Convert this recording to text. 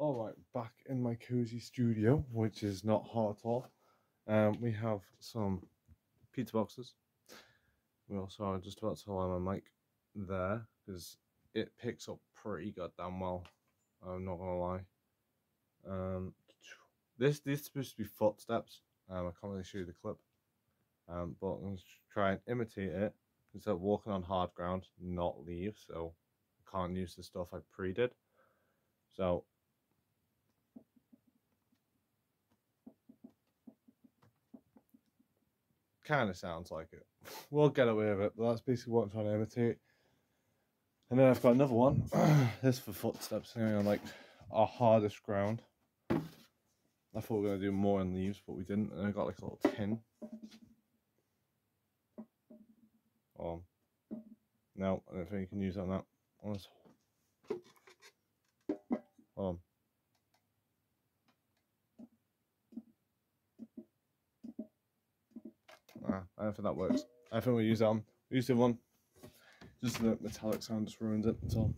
All right, back in my cozy studio, which is not hot at all. Um, we have some pizza boxes. We also are just about to align my mic there because it picks up pretty goddamn well. I'm not gonna lie. Um, this this is supposed to be footsteps. Um, I can't really show you the clip. Um, but I'm gonna try and imitate it instead of walking on hard ground, not leave. So I can't use the stuff I pre did. So kind of sounds like it. We'll get away with it, but that's basically what I'm trying to imitate. And then I've got another one. this for footsteps going on like our hardest ground. I thought we were gonna do more in leaves, but we didn't. And I got like a little tin. Um, no, I don't think you can use on that. Um, Ah, I don't think that works. I think we use one. We use the one. Just the metallic sound just ruins it. So